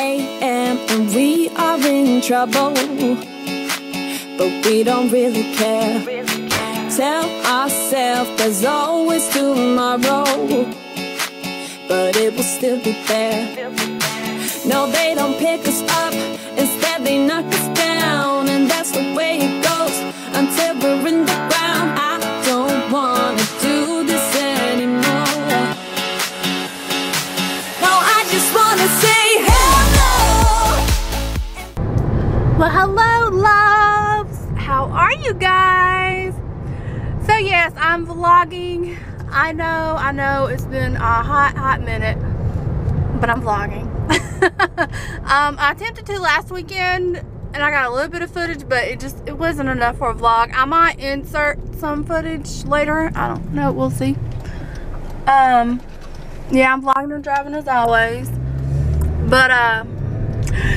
a.m. and we are in trouble. But we don't really care. Tell ourselves there's always tomorrow. But it will still be there. No, they don't pick us up. Instead, they knock us down. And that's the way it goes until we're in the Well, hello, loves. How are you guys? So, yes, I'm vlogging. I know, I know it's been a hot, hot minute, but I'm vlogging. um, I attempted to last weekend and I got a little bit of footage, but it just, it wasn't enough for a vlog. I might insert some footage later. I don't know. We'll see. Um, yeah, I'm vlogging and driving as always. But, uh,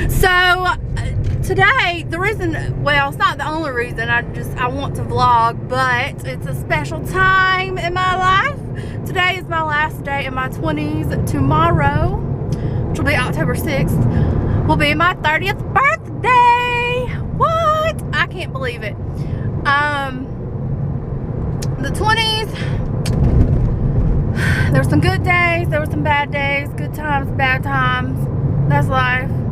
so today, the reason, well, it's not the only reason I just, I want to vlog, but it's a special time in my life. Today is my last day in my 20s. Tomorrow, which will be October 6th, will be my 30th birthday. What? I can't believe it. Um, the 20s, there were some good days, there were some bad days, good times, bad times. That's life.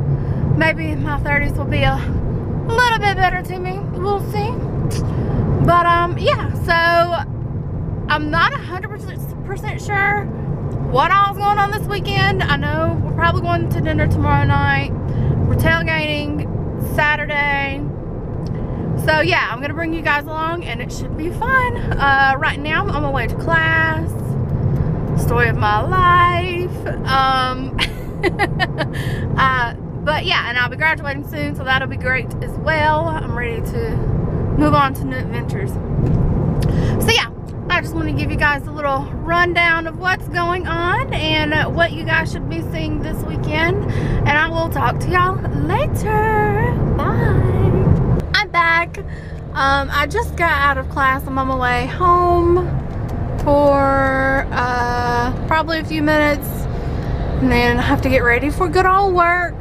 Maybe my 30s will be a little bit better to me. We'll see. But, um, yeah, so I'm not 100% sure what all's going on this weekend. I know we're probably going to dinner tomorrow night. We're tailgating Saturday. So yeah, I'm gonna bring you guys along and it should be fun. Uh, right now I'm on my way to class. Story of my life. Um, uh, but yeah, and I'll be graduating soon, so that'll be great as well. I'm ready to move on to new adventures. So yeah, I just want to give you guys a little rundown of what's going on and what you guys should be seeing this weekend. And I will talk to y'all later. Bye. I'm back. Um, I just got out of class. I'm on my way home for uh, probably a few minutes. And then I have to get ready for good old work,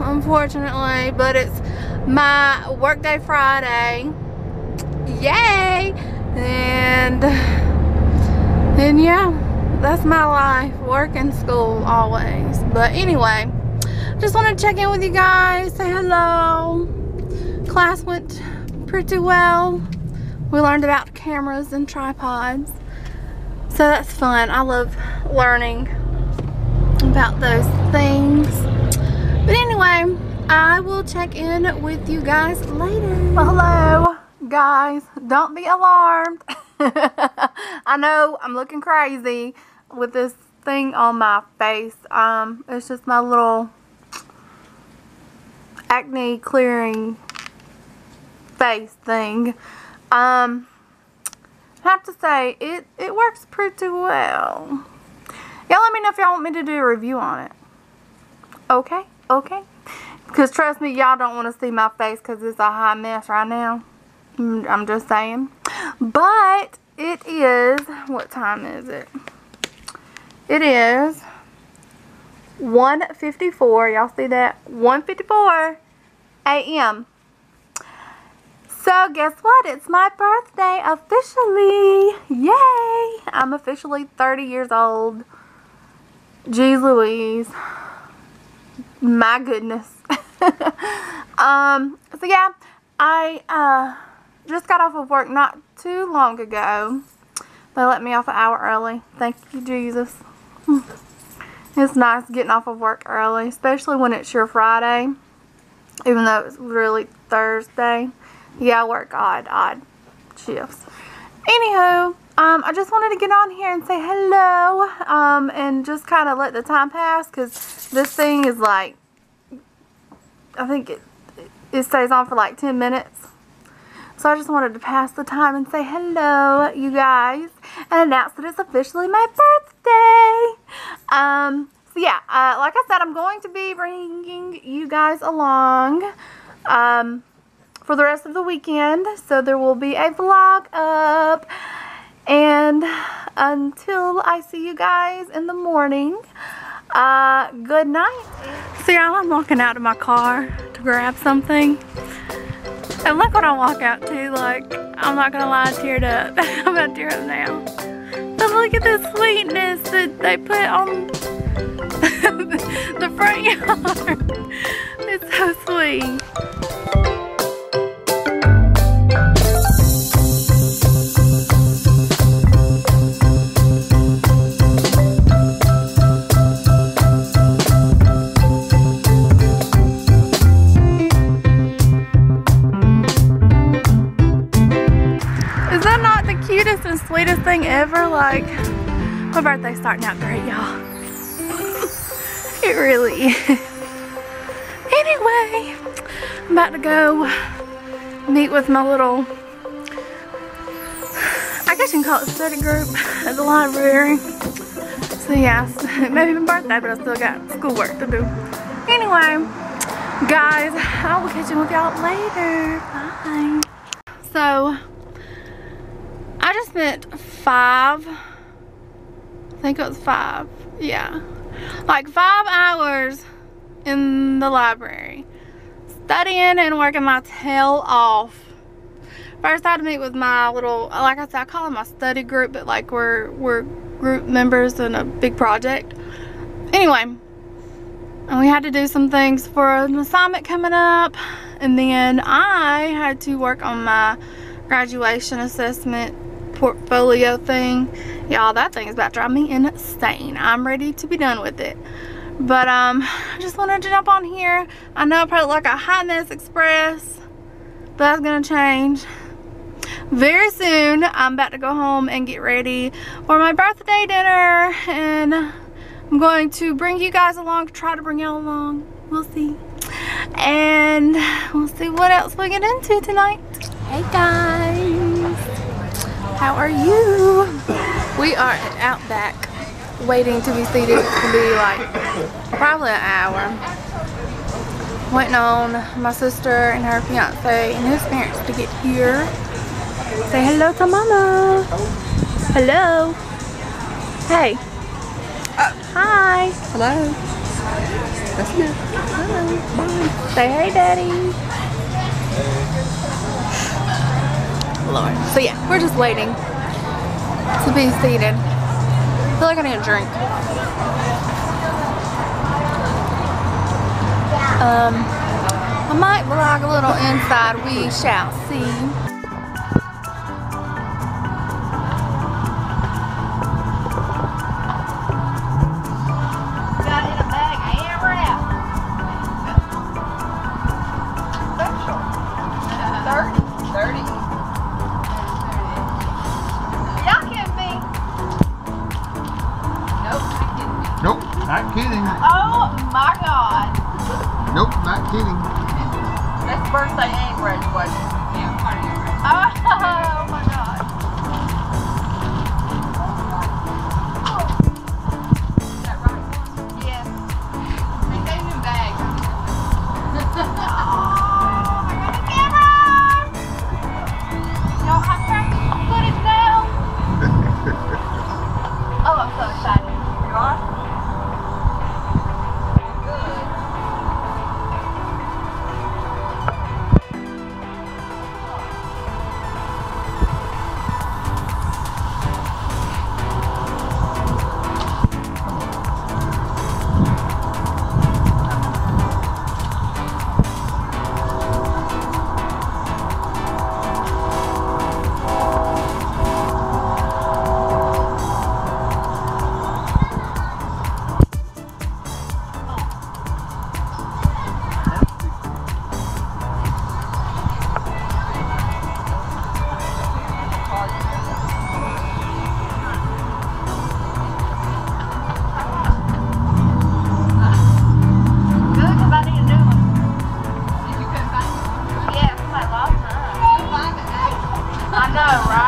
unfortunately. But it's my workday Friday. Yay! And, and yeah, that's my life. Work and school always. But anyway, just want to check in with you guys. Say hello. Class went pretty well. We learned about cameras and tripods. So that's fun. I love learning about those things. But anyway, I will check in with you guys later. Hello, guys. Don't be alarmed. I know I'm looking crazy with this thing on my face. Um, it's just my little acne clearing face thing. Um, I have to say, it, it works pretty well. Y'all let me know if y'all want me to do a review on it. Okay? Okay? Because trust me, y'all don't want to see my face because it's a hot mess right now. Mm, I'm just saying. But it is, what time is it? It is 1.54. Y'all see that? 1.54 a.m. So guess what? It's my birthday officially. Yay! I'm officially 30 years old. Jeez Louise. My goodness. um, so yeah, I uh, just got off of work not too long ago. They let me off an hour early. Thank you, Jesus. It's nice getting off of work early, especially when it's your Friday, even though it's really Thursday. Yeah, I work odd, odd shifts. Anywho, um, I just wanted to get on here and say hello um, and just kind of let the time pass because this thing is like, I think it, it stays on for like 10 minutes. So I just wanted to pass the time and say hello, you guys, and announce that it's officially my birthday. Um, so yeah, uh, like I said, I'm going to be bringing you guys along um, for the rest of the weekend. So there will be a vlog up. And until I see you guys in the morning, Uh, good night. So y'all, I'm walking out of my car to grab something. And look what I walk out to, like, I'm not gonna lie, I teared up. I'm about to tear up now. But look at the sweetness that they put on the front yard. It's so sweet. Ever? Like, my birthday's starting out great, y'all. it really is. Anyway, I'm about to go meet with my little, I guess you can call it study group at the library. So yeah, maybe my birthday, but I still got schoolwork to do. Anyway, guys, I will catch you with y'all later. Bye. So, just spent five, I think it was five, yeah, like five hours in the library, studying and working my tail off. First I had to meet with my little, like I said, I call it my study group, but like we're, we're group members in a big project. Anyway, and we had to do some things for an assignment coming up, and then I had to work on my graduation assessment portfolio thing. Y'all, that thing is about to drive me insane. I'm ready to be done with it. But um, I just wanted to jump on here. I know I probably like a hot mess express, but that's gonna change. Very soon, I'm about to go home and get ready for my birthday dinner, and I'm going to bring you guys along, try to bring y'all along. We'll see. And we'll see what else we get into tonight. Hey guys, how are you? We are at Outback waiting to be seated. It's gonna be like probably an hour. Waiting on my sister and her fiance and his parents to get here. Say hello to mama. Hello. Hey. Hi. Hello. That's enough. Hello. Bye. Say hey, daddy. So yeah, we're just waiting to be seated. I feel like I need a drink. Um, I might vlog a little inside. We shall see. right.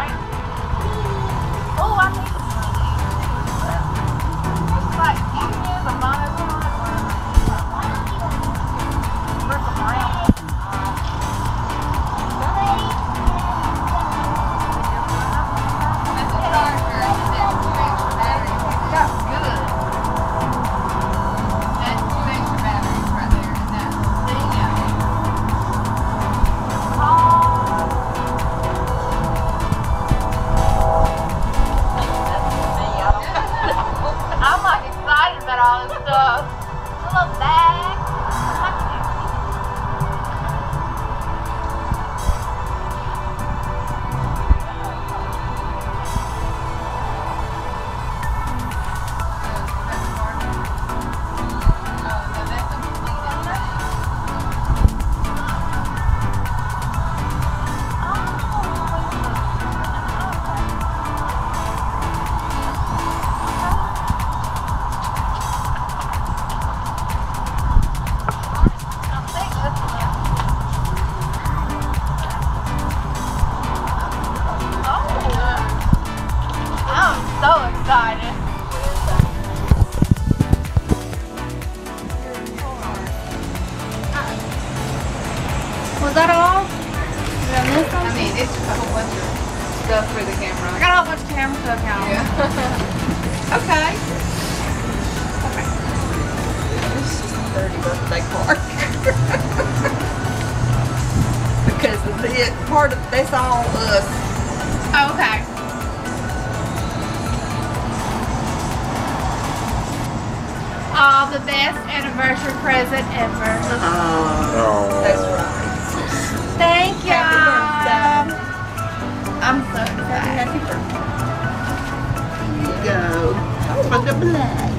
For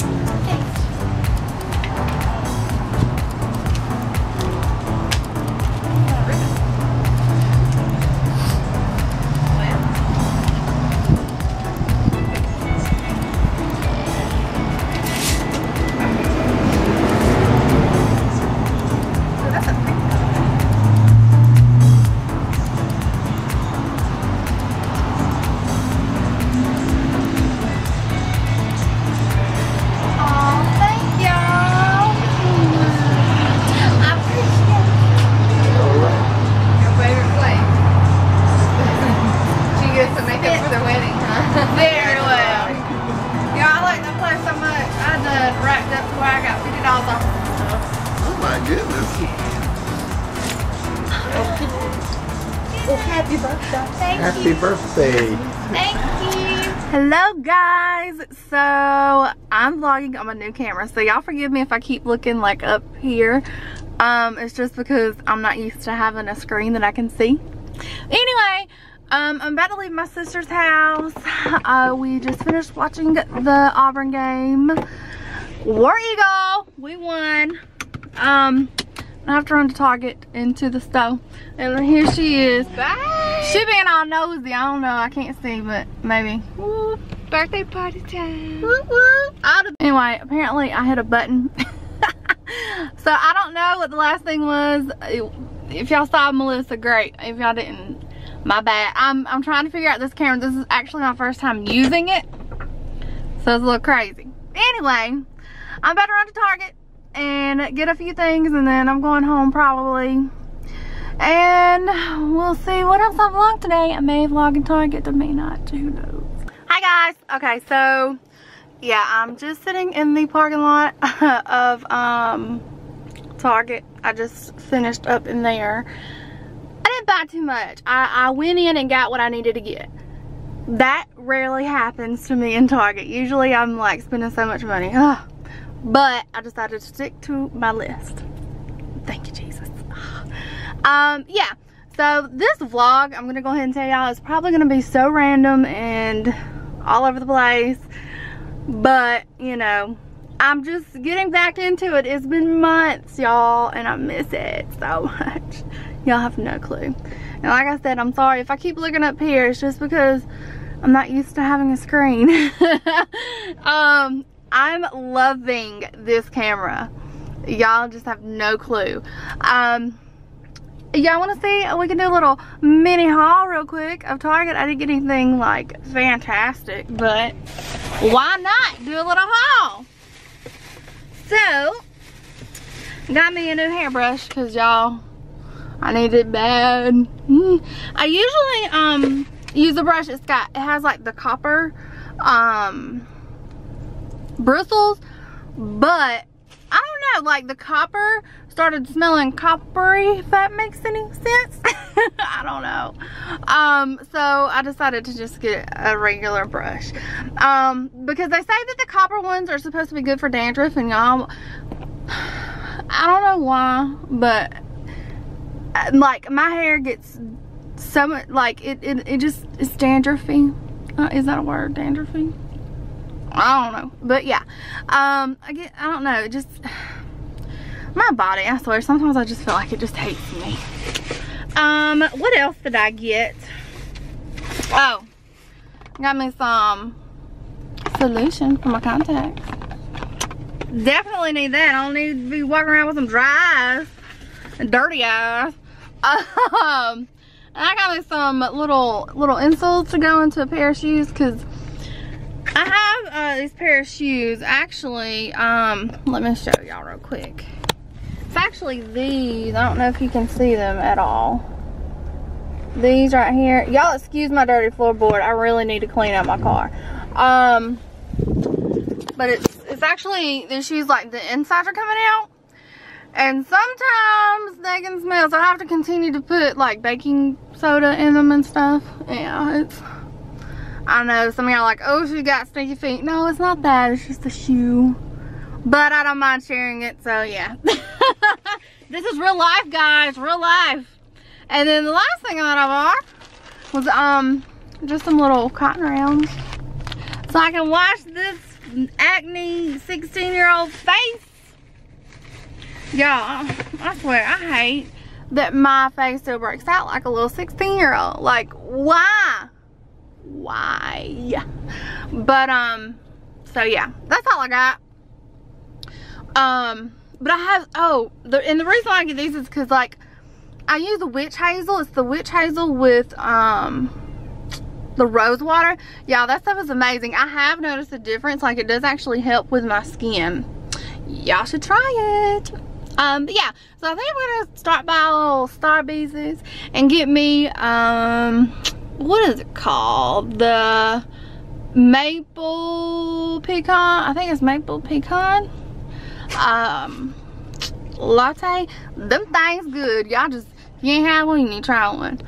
my new camera. So y'all forgive me if I keep looking like up here. Um, it's just because I'm not used to having a screen that I can see. Anyway, um, I'm about to leave my sister's house. Uh, we just finished watching the Auburn game. War Eagle, we won. Um, I have to run to Target into the store. And here she is. Bye. She being all nosy. I don't know. I can't see, but maybe. Woo, birthday party time. Anyway, apparently I hit a button. so I don't know what the last thing was. If y'all saw Melissa, great. If y'all didn't, my bad. I'm, I'm trying to figure out this camera. This is actually my first time using it. So it's a little crazy. Anyway, I'm about to run to Target and get a few things and then I'm going home probably. And we'll see what else I vlog today. I may vlog in Target, I may not, who knows. Hi guys, okay, so yeah, I'm just sitting in the parking lot of um, Target. I just finished up in there. I didn't buy too much. I, I went in and got what I needed to get. That rarely happens to me in Target. Usually I'm like spending so much money. Ugh. But I decided to stick to my list. Thank you, Jesus. Um, yeah. So this vlog, I'm gonna go ahead and tell y'all, is probably gonna be so random and all over the place. But, you know, I'm just getting back into it. It's been months, y'all, and I miss it so much. Y'all have no clue. And like I said, I'm sorry if I keep looking up here. It's just because I'm not used to having a screen. um, I'm loving this camera. Y'all just have no clue. Um, y'all want to see? We can do a little mini haul real quick of Target. I didn't get anything like fantastic, but why not do a little haul? So, got me a new hairbrush because y'all, I need it bad. Mm. I usually um use a brush. It's got it has like the copper um bristles, but I don't know, like the copper started smelling coppery, if that makes any sense. I don't know. Um, so I decided to just get a regular brush. Um, because they say that the copper ones are supposed to be good for dandruff and y'all, I don't know why, but uh, like my hair gets so much, like it, it, it just, it's dandruffy. Uh, is that a word, dandruffy? I don't know, but yeah. Um, I get, I don't know, it just, my body, I swear, sometimes I just feel like it just hates me. Um, what else did I get? Oh, got me some solution for my contacts. Definitely need that. I don't need to be walking around with some dry eyes and dirty eyes. Um, and I got me some little little insoles to go into a pair of shoes because I have uh, these pair of shoes. Actually, um, let me show y'all real quick. It's actually these. I don't know if you can see them at all. These right here. Y'all excuse my dirty floorboard. I really need to clean out my car. Um, but it's it's actually the shoes like the insides are coming out. And sometimes they can smell, so I have to continue to put like baking soda in them and stuff. Yeah, it's, I know some of y'all are like, oh, she got stinky feet. No, it's not that, it's just a shoe. But I don't mind sharing it, so yeah. this is real life, guys, real life. And then the last thing that I bought was um just some little cotton rounds. So I can wash this acne 16 year old face Y'all, I swear, I hate that my face still breaks out like a little 16 year old. Like, why? Why? But, um, so yeah, that's all I got. Um, but I have, oh, the, and the reason I get these is because, like, I use the witch hazel. It's the witch hazel with, um, the rose water. Y'all, that stuff is amazing. I have noticed a difference. Like, it does actually help with my skin. Y'all should try it. Um, but yeah, so I think I'm gonna start by little Starbucks and get me, um, what is it called? The maple pecan, I think it's maple pecan, um, latte. Them things good. Y'all just, if you ain't had one, you need to try one.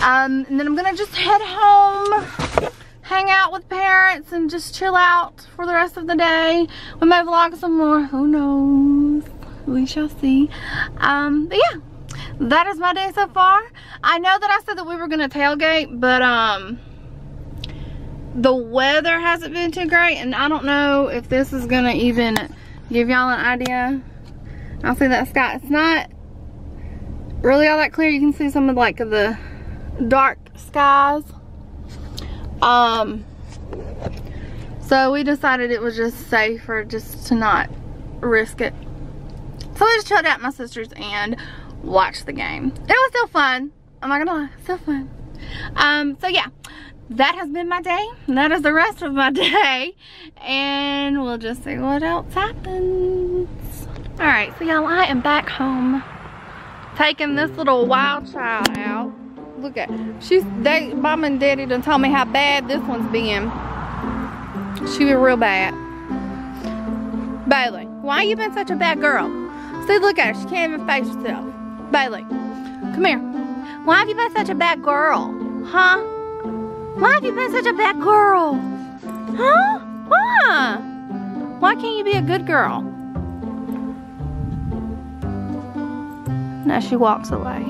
Um, and then I'm gonna just head home hang out with parents and just chill out for the rest of the day. We may vlog some more, who knows we shall see um but yeah that is my day so far. I know that i said that we were gonna tailgate but um the weather hasn't been too great and i don't know if this is gonna even give y'all an idea. I'll see that sky it's not really all that clear. You can see some of like the dark skies. Um so we decided it was just safer just to not risk it. So we just chilled out at my sister's and watched the game. It was still fun. I'm not gonna lie, still fun. Um, so yeah, that has been my day. That is the rest of my day. And we'll just see what else happens. All right, so y'all, I am back home. Taking this little wild child out. Look at, she's, they, mom and daddy done told me how bad this one's been. She was real bad. Bailey, why you been such a bad girl? See, look at her. She can't even face herself. Bailey, come here. Why have you been such a bad girl? Huh? Why have you been such a bad girl? Huh? Why? Why can't you be a good girl? Now she walks away.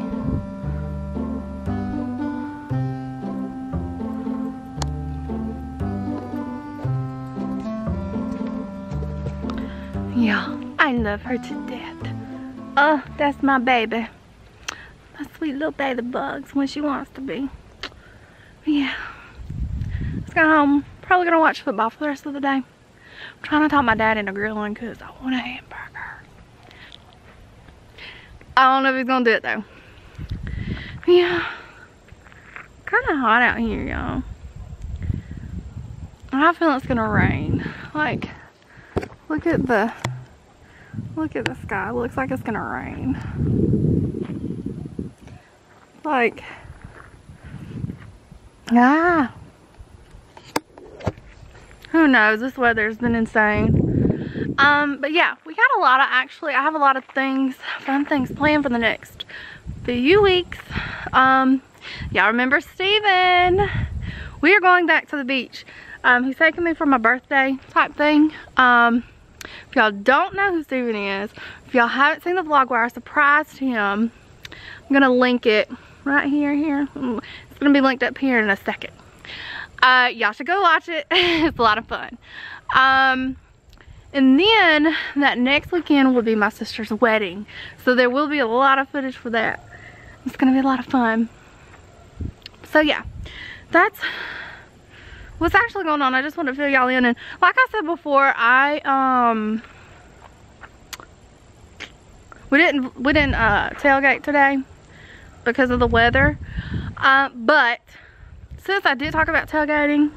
Yeah. I love her to death. Oh, that's my baby. My sweet little baby bugs when she wants to be. Yeah. Let's go home. Probably gonna watch football for the rest of the day. I'm trying to talk my dad into grilling because I want a hamburger. I don't know if he's gonna do it though. Yeah. Kind of hot out here, y'all. I feel it's gonna rain. Like, look at the Look at the sky. Looks like it's gonna rain. Like, ah. Who knows? This weather's been insane. Um, but yeah, we got a lot of, actually, I have a lot of things, fun things planned for the next few weeks. Um, y'all remember Steven? We are going back to the beach. Um, he's taking me for my birthday type thing. Um, if y'all don't know who Steven is, if y'all haven't seen the vlog where I surprised him, I'm gonna link it right here, here. It's gonna be linked up here in a second. Uh, y'all should go watch it. it's a lot of fun. Um, and then that next weekend will be my sister's wedding. So there will be a lot of footage for that. It's gonna be a lot of fun. So yeah, that's what's actually going on. I just want to fill y'all in. And like I said before, I, um, we didn't, we didn't, uh, tailgate today because of the weather. Uh, but since I did talk about tailgating,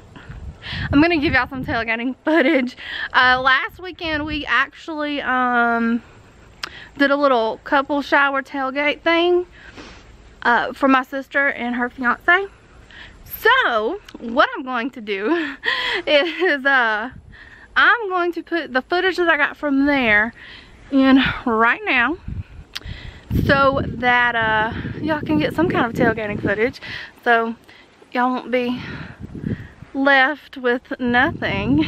I'm going to give y'all some tailgating footage. Uh, last weekend, we actually, um, did a little couple shower tailgate thing. uh, for my sister and her fiance. So, what I'm going to do is uh, I'm going to put the footage that I got from there in right now so that uh, y'all can get some kind of tailgating footage so y'all won't be left with nothing.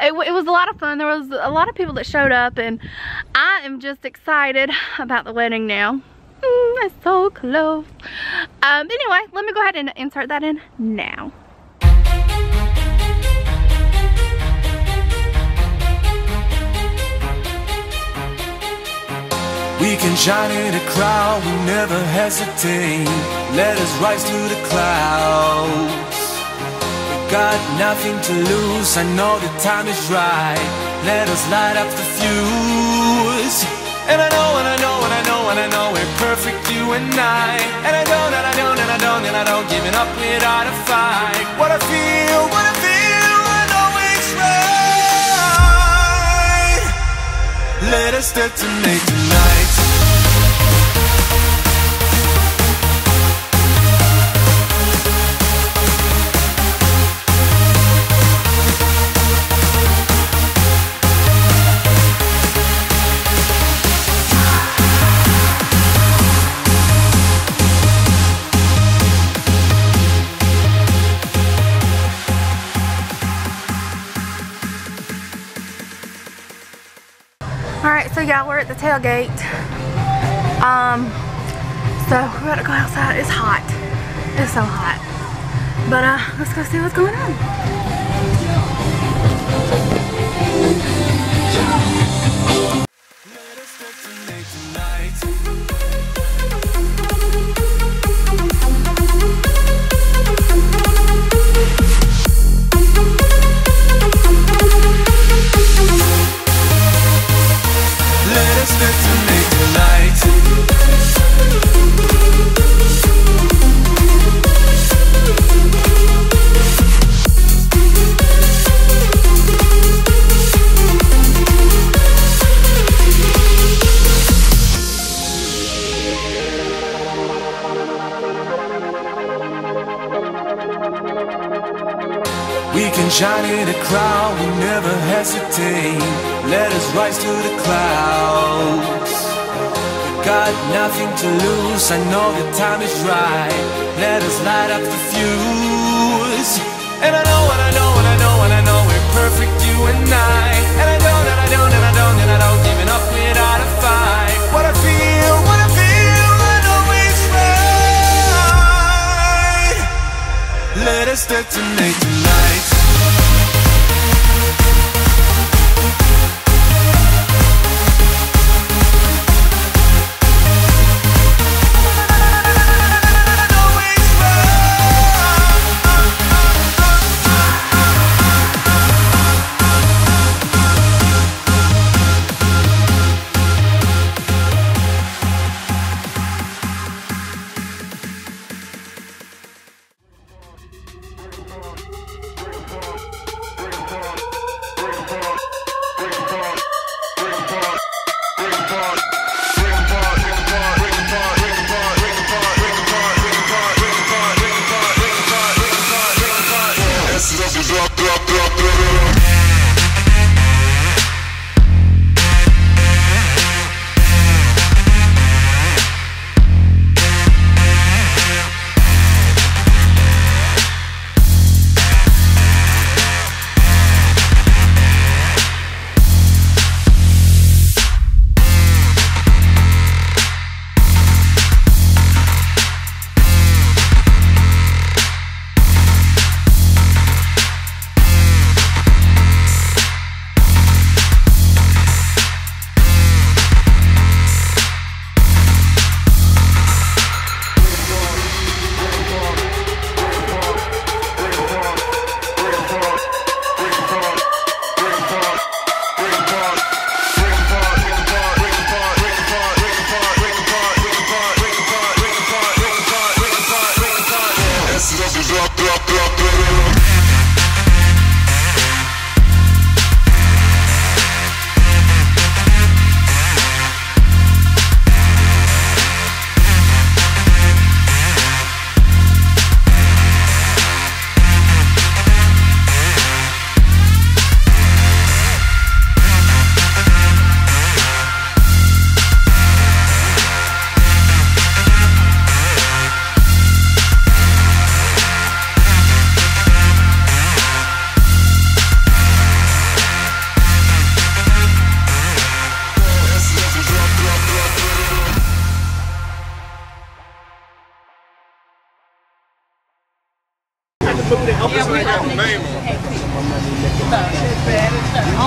It, it, was a lot of fun. There was a lot of people that showed up and I am just excited about the wedding now. Mm, so close. Um, anyway, let me go ahead and insert that in now. We can shine in a crowd, we never hesitate. Let us rise to the clouds. We got nothing to lose, I know the time is right. Let us light up the fuse. And I know, and I know, and I know, and I know we're perfect, you and I. And I don't, and I don't, and I don't, and I don't giving up without a fight. What I feel, what I feel, I know it's right. Let us detonate tonight. The tailgate. Um, so we're about to go outside. It's hot. It's so hot. But uh, let's go see what's going on. In a crowd, we never hesitate. Let us rise to the clouds. We got nothing to lose, I know the time is right. Let us light up the fuse. And I know, and I know, and I know, and I know we're perfect, you and I. And I don't, and I don't, and I don't, and I don't giving up without a fight. What I feel, what I feel, I know it's right. Let us detonate tonight.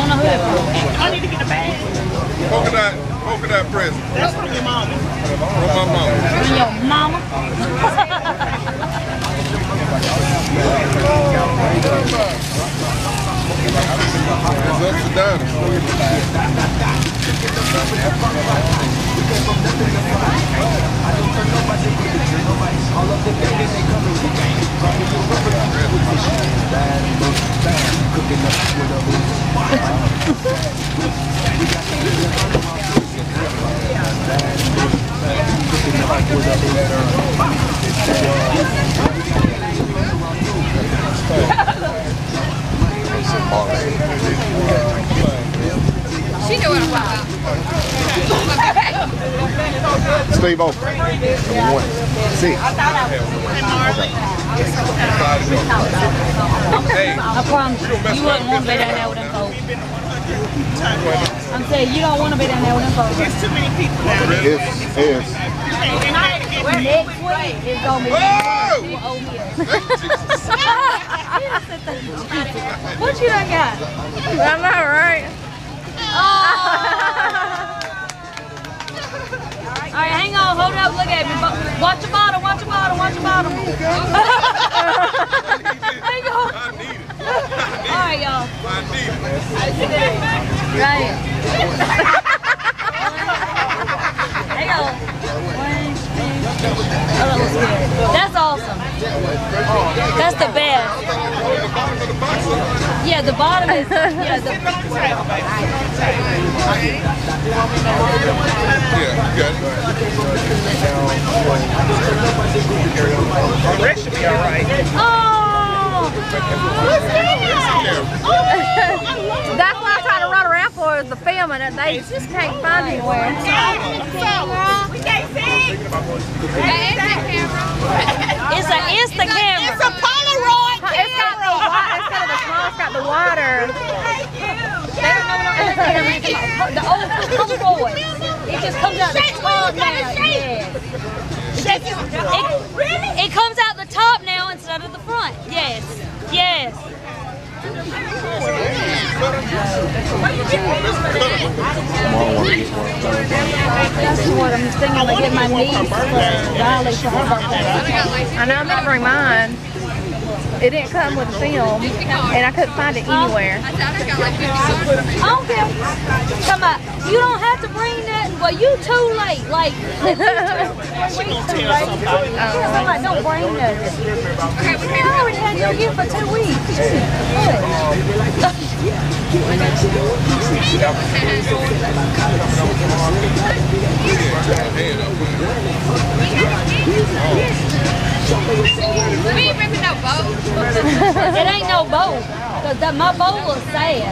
Don't know who it was. I need to get a bag. Polka dot, polka dot present That's from your mama. from my mama. From your mama. It's upside down. She knew what it was. Steve O. One. Six. Hey, I promise you, you wouldn't want to be down there with them folks. I'm saying you don't want to be down there with them folks. There's too many people down there. It's, it's. And I had to get Next week is gonna be Whoa! oh What you done got? I know, right? All right, hang on, hold up, look at me. Watch your bottom, watch your bottom, watch your bottom. hang on. I need it. All right, y'all. I need it. Right. hang on. One, two. That looks good. That's awesome. That's the best. Yeah, the bottom is. Yeah, the, Yeah, you got it. the rest should be all right. oh! That's what I try to run around for is the film and they just can't find anywhere. We can't see. It's a Insta camera. It's a Polaroid It's got the water, instead of the small, it's got the water. They don't know what I'm saying. The old school color boy. It just comes out the top now. Yes. It, it comes out the top now instead of the front. Yes. Yes. That's what I'm thinking. I get my niece for Dolly for her birthday. I know I meant to bring mine. It didn't come with film, and I couldn't find it anywhere. I. Come on. You don't have to bring that. Well, you too late. Like, you too, too late. I'm like, don't bring that. I already had your gift for two weeks. We ain't ripping no boat. It ain't no bowl. Cause that, my boat was sad.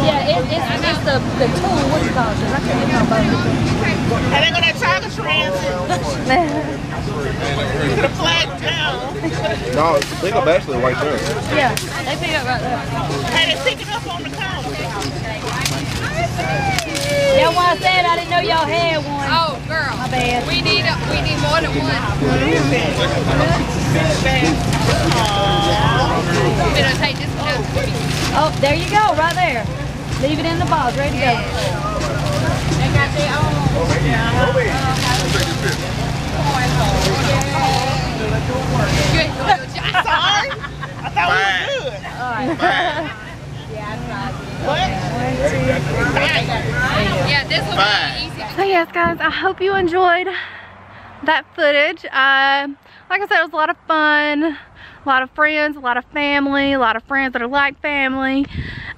Yeah, it, it's, it's the, the tool. What you call it? I can't get my bowl. And they're gonna try to transit. Put a flag down. No, think of Ashley right there. Yeah, they pick up right there. Hey, they pick it up on the counter. That's why I said I didn't know y'all had one. Oh, girl. My bad. We need a, we need more than one. I'm gonna take this one out. Oh, there you go, right there. Leave it in the box, ready to go. They got their own. You ain't gonna do it. Sorry. I thought we were good. Yeah, this will be easy. So yes, guys, I hope you enjoyed that footage. Uh, like I said, it was a lot of fun, a lot of friends, a lot of family, a lot of friends that are like family.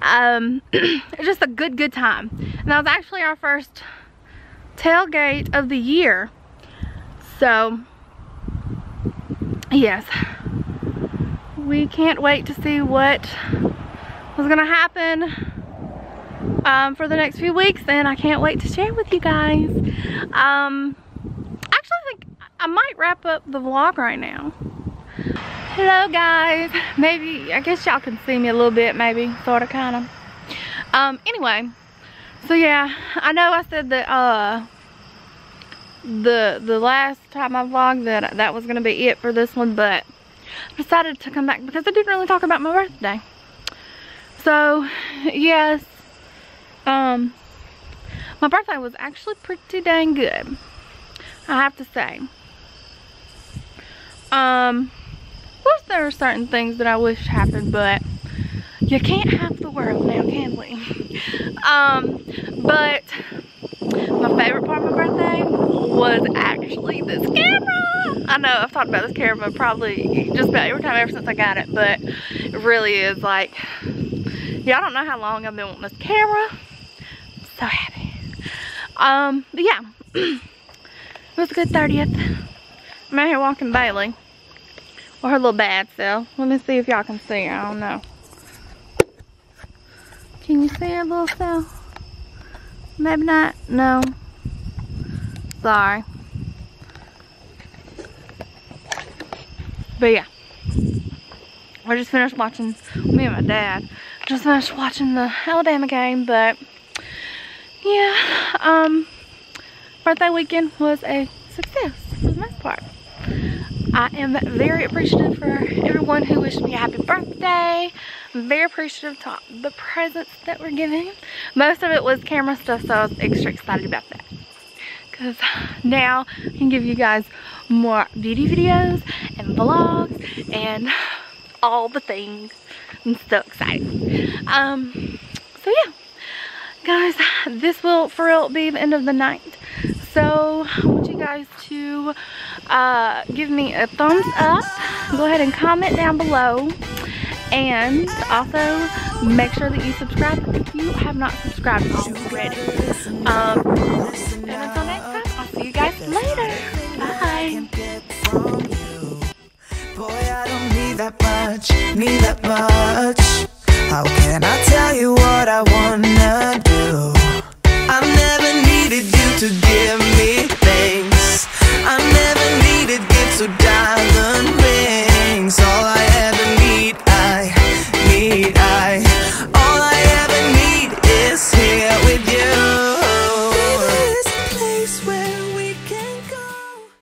Um, it's just a good, good time. And that was actually our first tailgate of the year. So, yes, we can't wait to see what was gonna happen um, for the next few weeks and I can't wait to share with you guys. Um, actually, I think I might wrap up the vlog right now. Hello guys. Maybe, I guess y'all can see me a little bit maybe, sort of, kind of. Um, anyway, so yeah, I know I said that uh, the the last time I vlogged that that was going to be it for this one, but decided to come back because I didn't really talk about my birthday. So, yes, um, my birthday was actually pretty dang good. I have to say. Um, of course there are certain things that I wish happened, but you can't have the world now, can we? um, but my favorite part of my birthday was actually this camera. I know I've talked about this camera probably just about every time ever since I got it, but it really is like, I don't know how long I've been wanting this camera. I'm so happy. Um, but yeah, it was a good 30th. I'm out here walking Bailey. Or her little bad self. Let me see if y'all can see her. I don't know. Can you see her little self? Maybe not. No. Sorry. But yeah. I just finished watching, me and my dad, just finished watching the Alabama game, but yeah, um, birthday weekend was a success for the most part. I am very appreciative for everyone who wished me a happy birthday. Very appreciative to the presents that were given. Most of it was camera stuff, so I was extra excited about that. Because now I can give you guys more beauty videos and vlogs and all the things. I'm so excited. Um, so yeah, guys, this will for real be the end of the night. So I want you guys to uh, give me a thumbs up. Go ahead and comment down below. And also make sure that you subscribe if you have not subscribed already. Um, and until next time, I'll see you guys later. Bye. Need that much, need that much. How can I tell you what I wanna do? I never needed you to give.